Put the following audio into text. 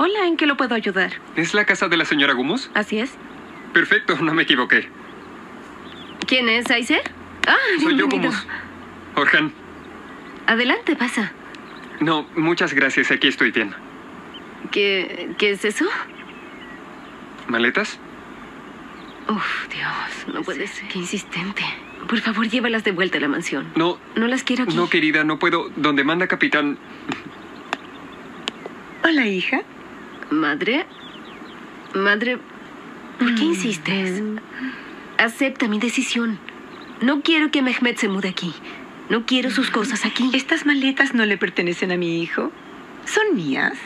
Hola, ¿en qué lo puedo ayudar? ¿Es la casa de la señora Gumus? Así es. Perfecto, no me equivoqué. ¿Quién es, Aiser? Ah, Soy yo. Gumus. Orhan. Adelante, pasa. No, muchas gracias, aquí estoy bien. ¿Qué, ¿Qué es eso? ¿Maletas? Uf, Dios, no puede ser. Qué insistente. Por favor, llévalas de vuelta a la mansión. No, No las quiero aquí. no, querida, no puedo. Donde manda capitán. Hola, hija. Madre. Madre. ¿Por qué insistes? Acepta mi decisión. No quiero que Mehmet se mude aquí. No quiero sus cosas aquí. Estas maletas no le pertenecen a mi hijo. Son mías.